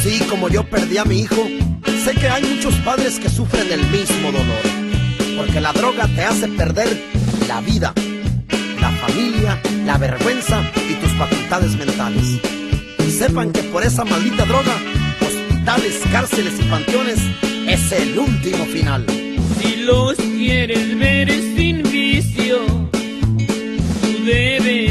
Así como yo perdí a mi hijo, sé que hay muchos padres que sufren el mismo dolor, porque la droga te hace perder la vida, la familia, la vergüenza y tus facultades mentales. Y sepan que por esa maldita droga, hospitales, cárceles y panteones es el último final. Si los quieres ver sin vicio, tú debes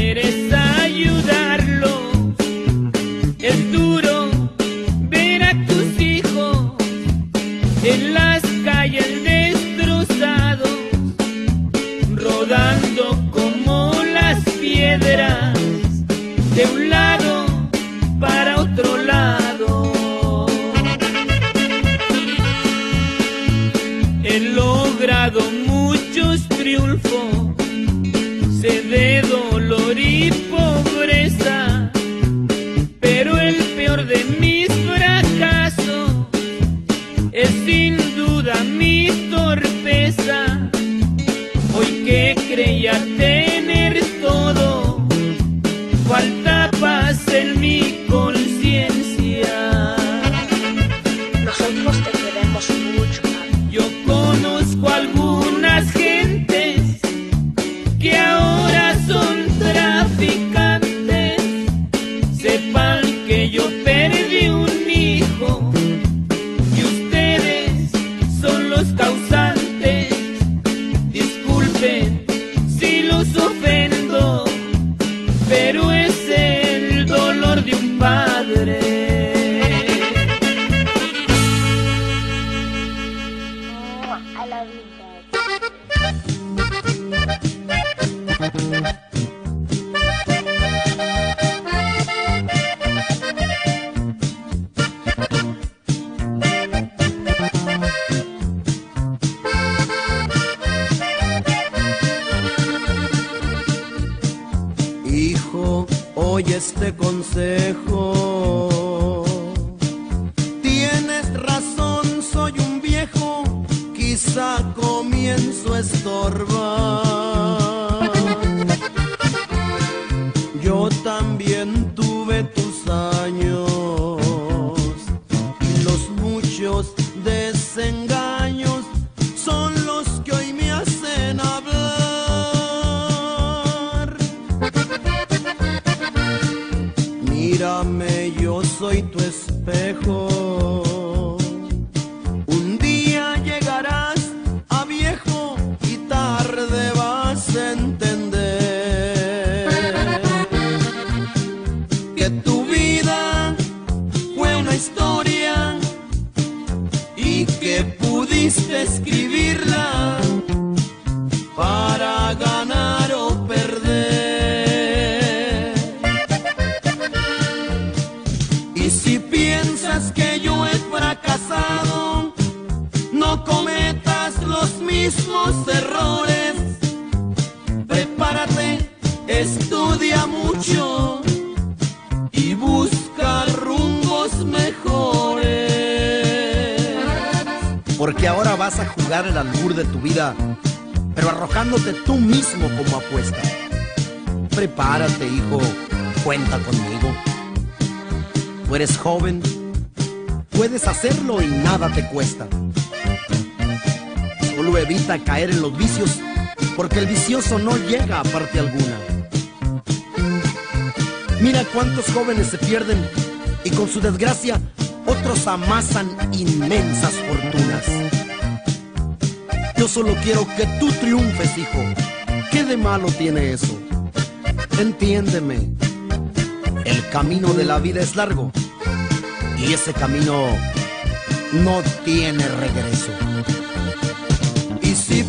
Hoy que comienzo a estorbar. Yo también tuve tus años los muchos desengaños son los que hoy me hacen hablar. Mírame, yo soy tu espejo. Porque ahora vas a jugar el albur de tu vida, pero arrojándote tú mismo como apuesta. Prepárate, hijo, cuenta conmigo. Tú eres joven, puedes hacerlo y nada te cuesta. Solo evita caer en los vicios, porque el vicioso no llega a parte alguna. Mira cuántos jóvenes se pierden y con su desgracia otros amasan inmensas fortunas. Yo solo quiero que tú triunfes, hijo. ¿Qué de malo tiene eso? Entiéndeme. El camino de la vida es largo y ese camino no tiene regreso. Y si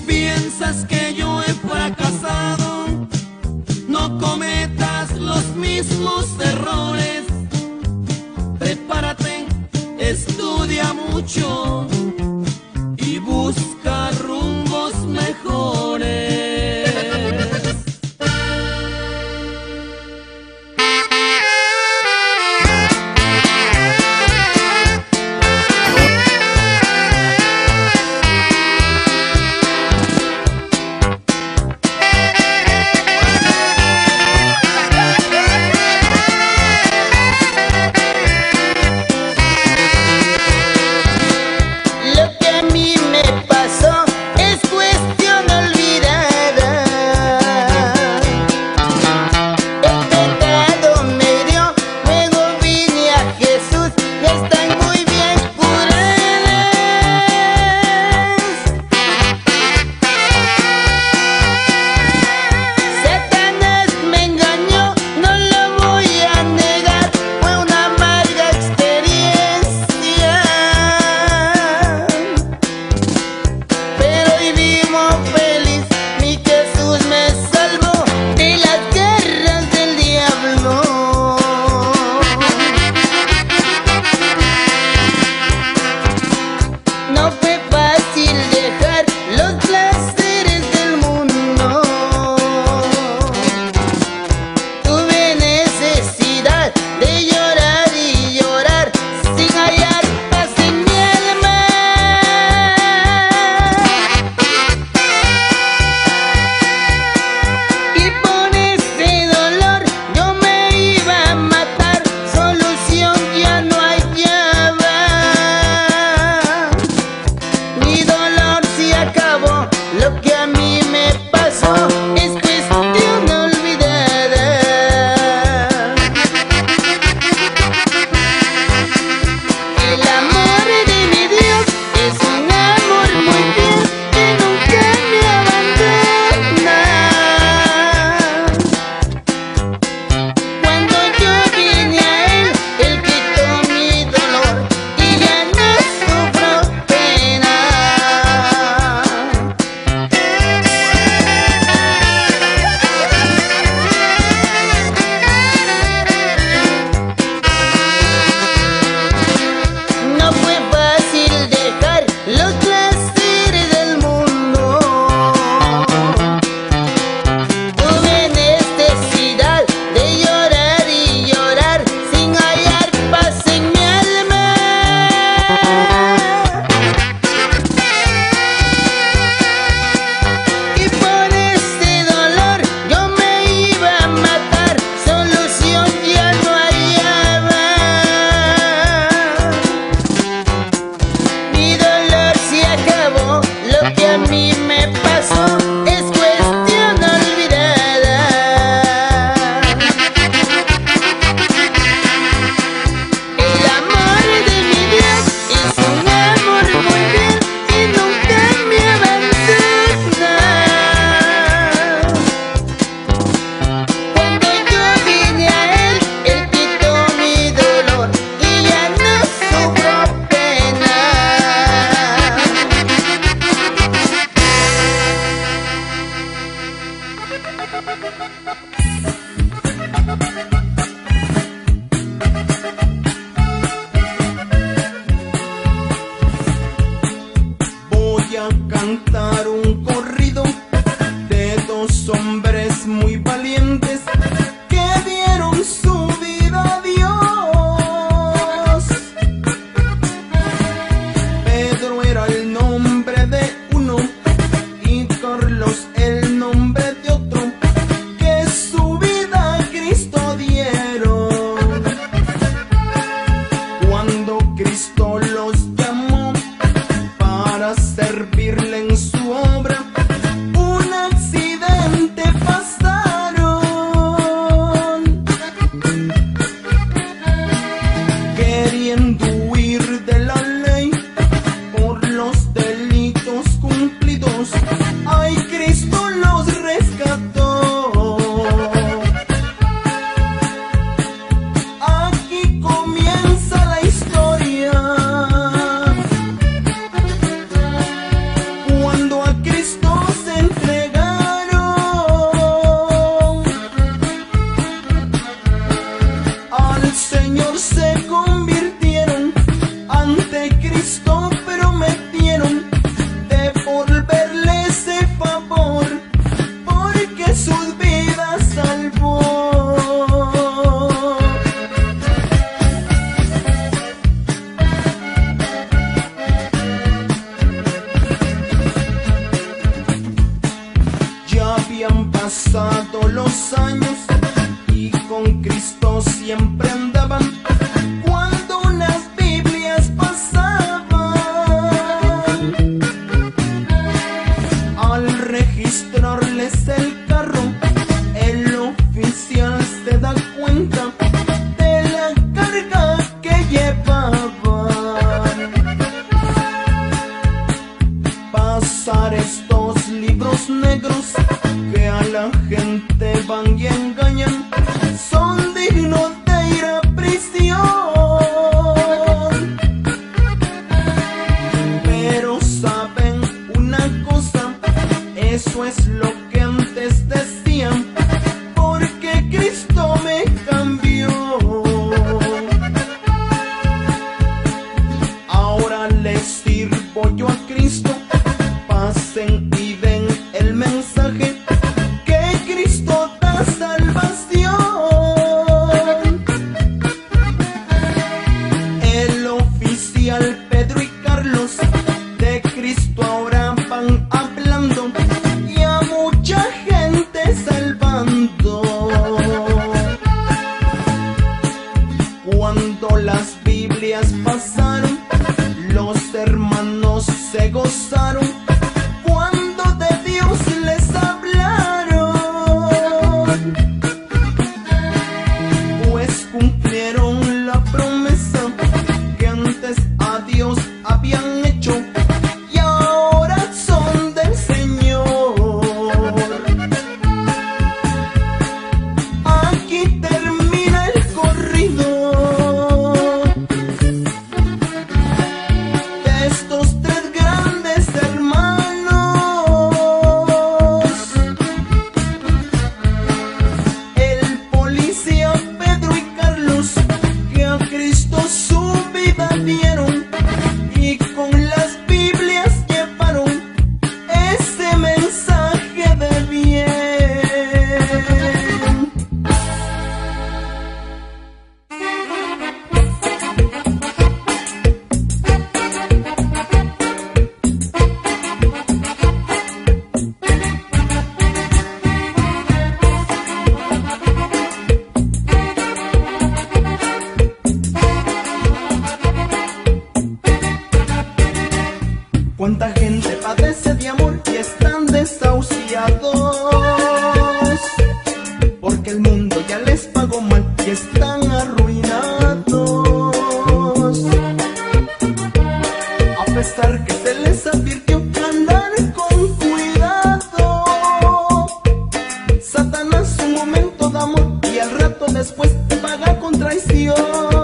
eso es lo que antes decían, traición.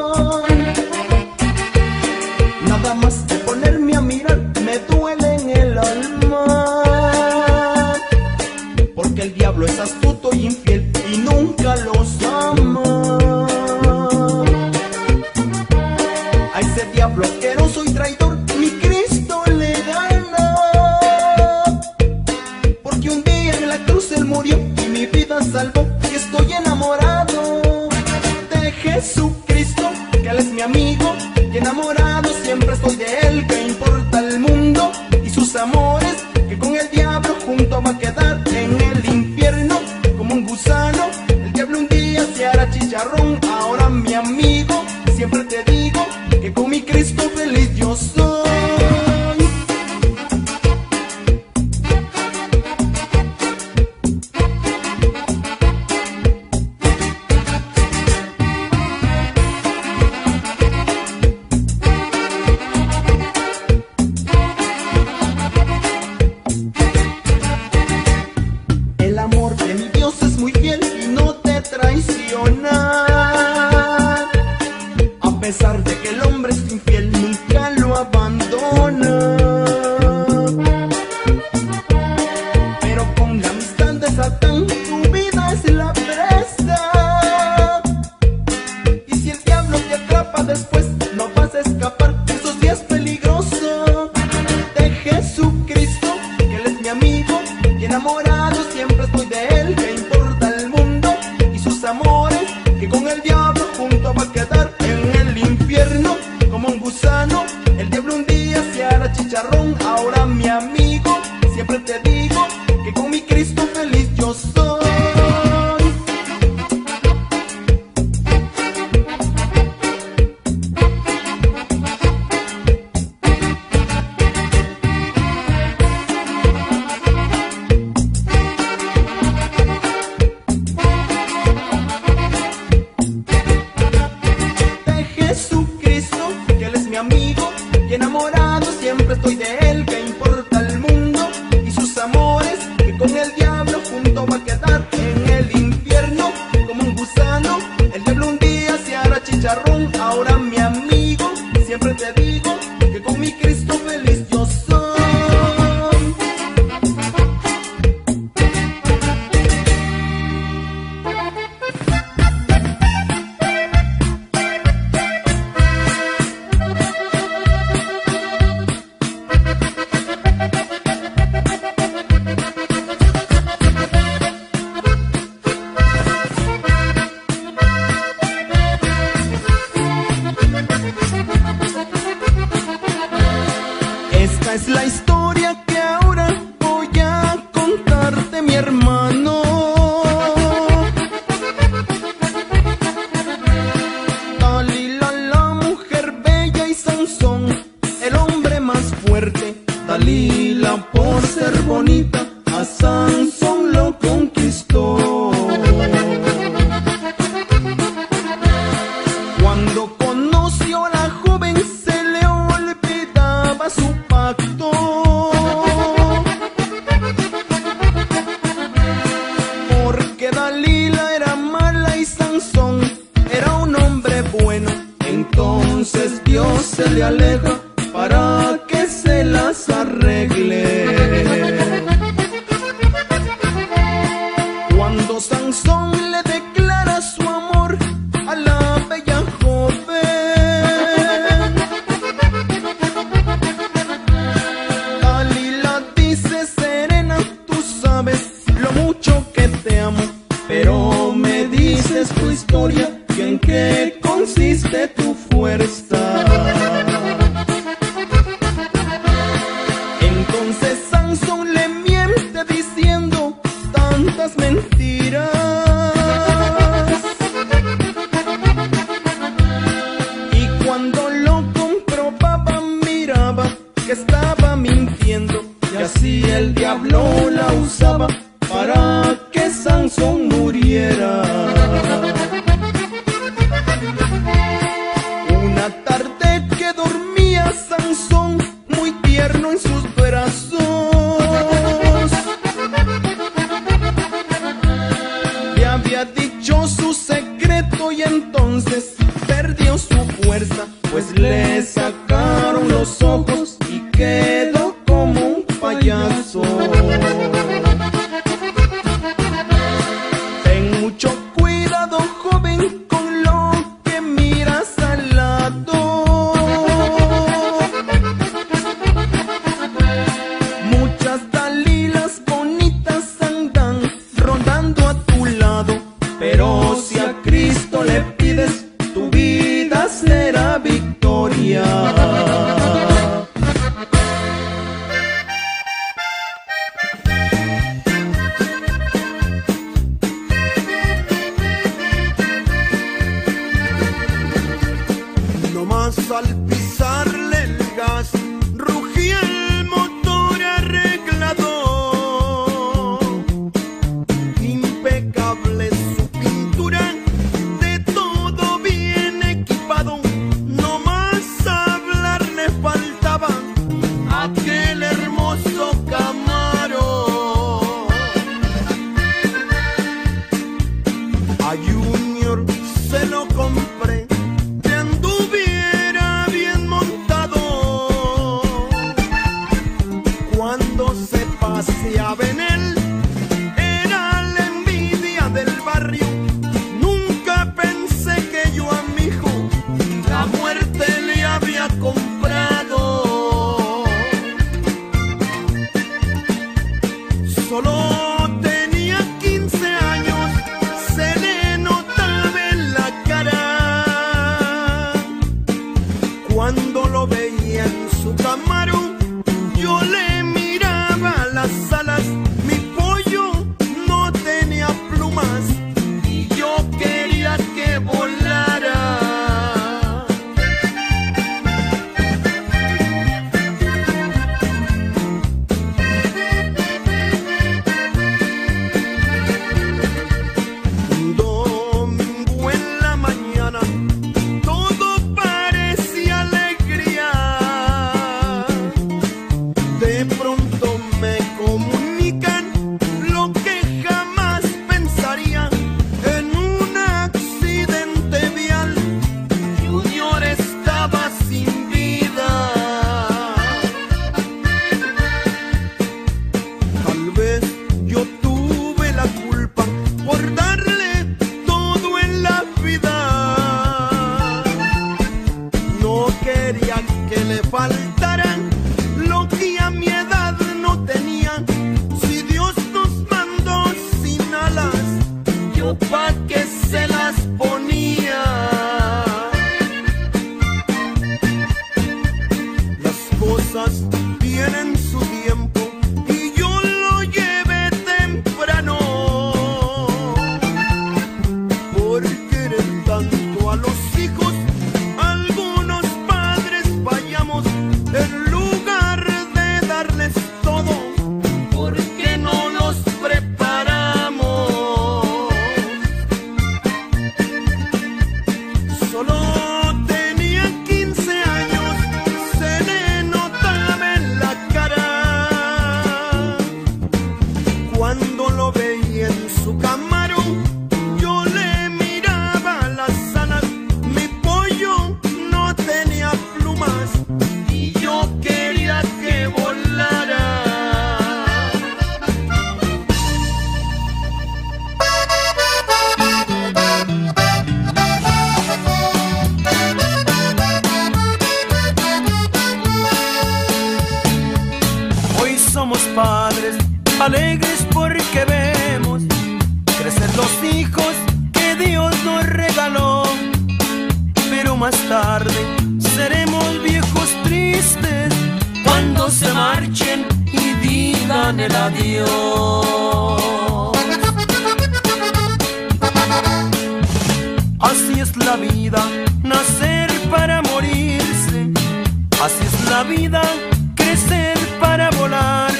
Así es la vida, nacer para morirse. Así es la vida, crecer para volar.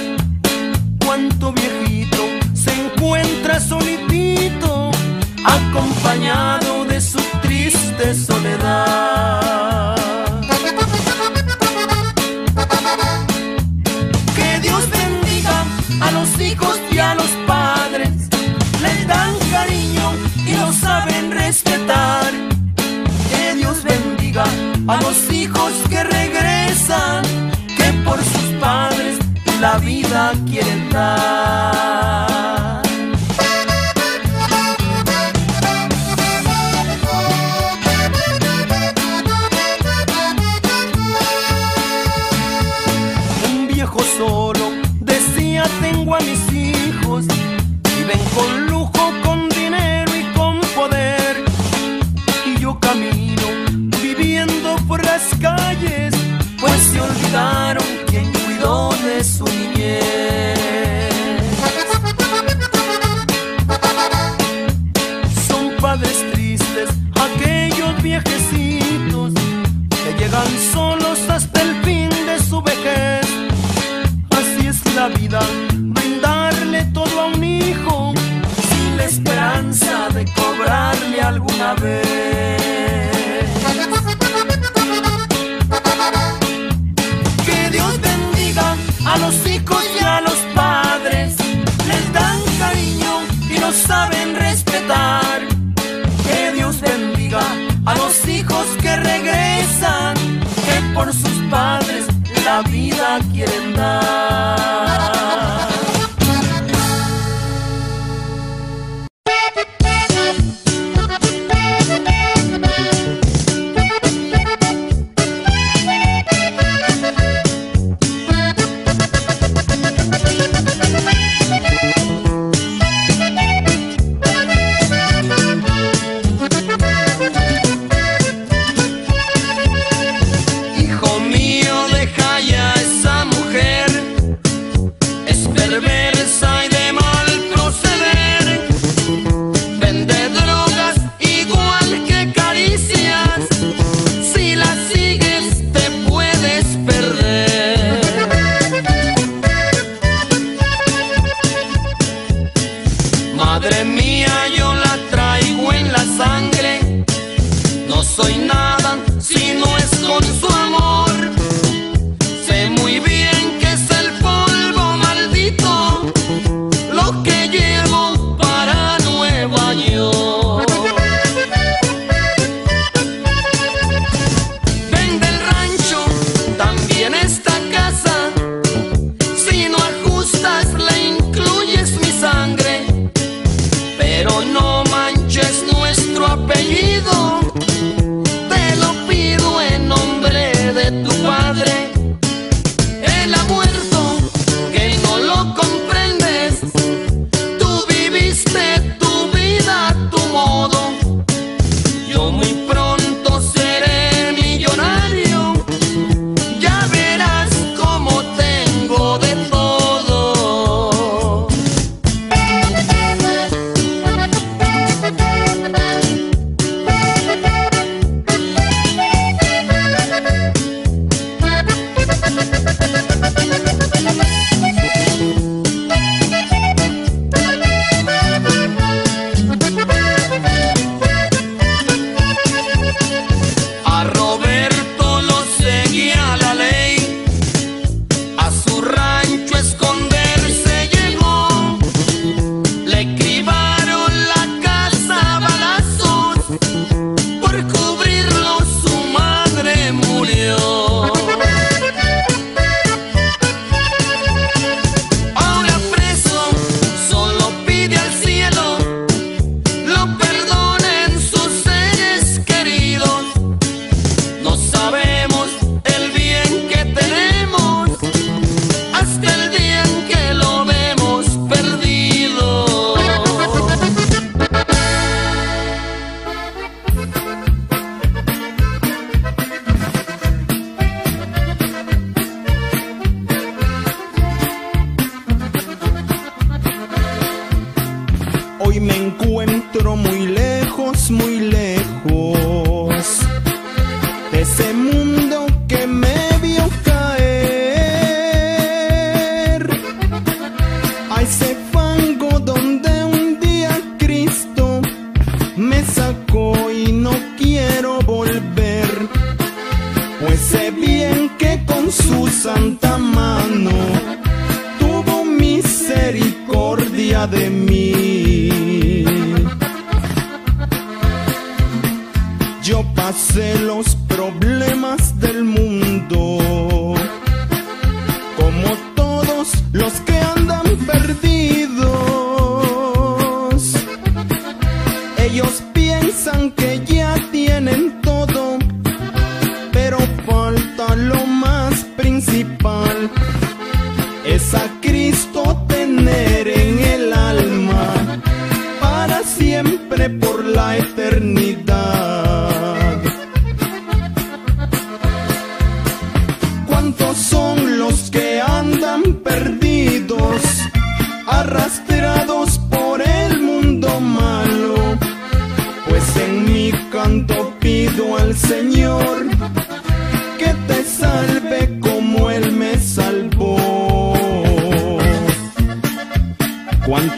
Cuánto viejito se encuentra solitito, acompañado de su triste soledad. vida quiere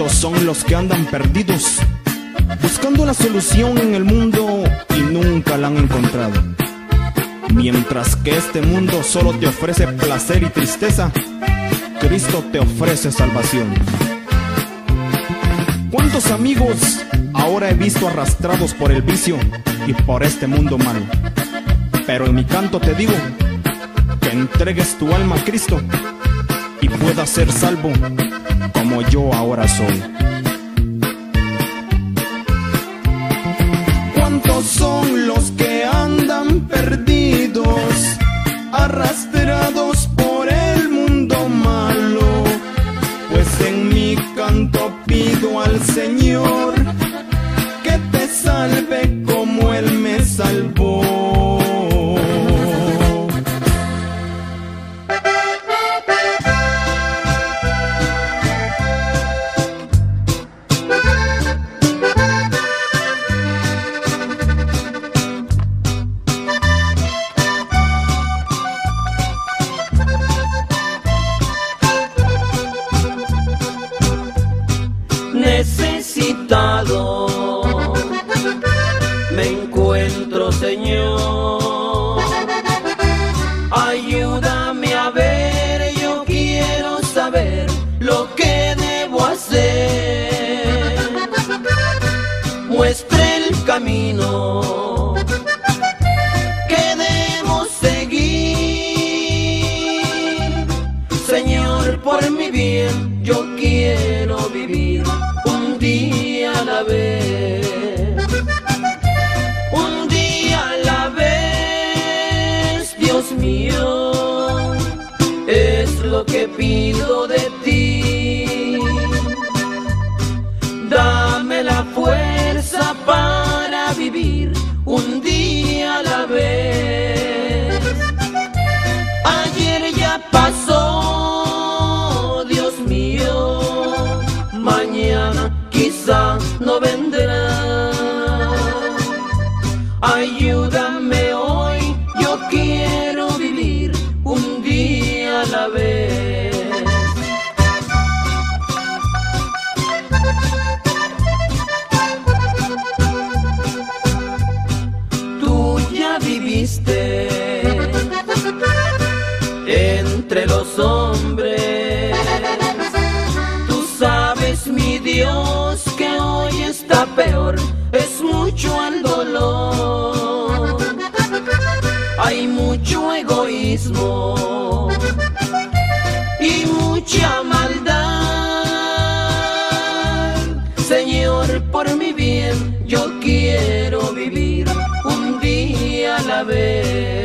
son los que andan perdidos, buscando una solución en el mundo y nunca la han encontrado. Mientras que este mundo solo te ofrece placer y tristeza, Cristo te ofrece salvación. ¿Cuántos amigos ahora he visto arrastrados por el vicio y por este mundo malo? Pero en mi canto te digo que entregues tu alma a Cristo y puedas ser salvo como yo ahora soy. es lo que pido de ti. Señor, por mi bien, yo quiero vivir un día a la vez.